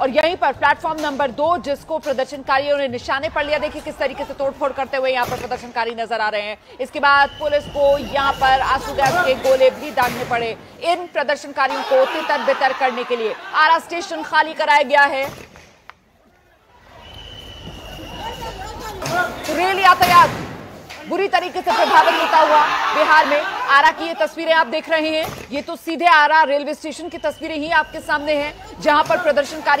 और यहीं पर प्लेटफॉर्म नंबर दो, जिसको प्रदर्शनकारियों ने निशाने पर लिया, देखिए किस तरीके से तोड़फोड़ करते हुए यहाँ पर प्रदर्शनकारी नज़र आ रहे हैं। इसके बाद पुलिस को यहाँ पर आँसू गैस के गोले भी दागने पड़े। इन प्रदर्शनकारियों को तितर बितर करने के लिए आरा स्टेशन खाली कराया गया है। रेल यातायात बुरी तरीके से प्रभावित होता हुआ बिहार में आरा की ये तस्वीरें आप देख रहे हैं। ये तो सीधे आरा रेलवे स्टेशन की तस्वीरें ही आपके सामने हैं, जहाँ पर प्रदर्शनकारी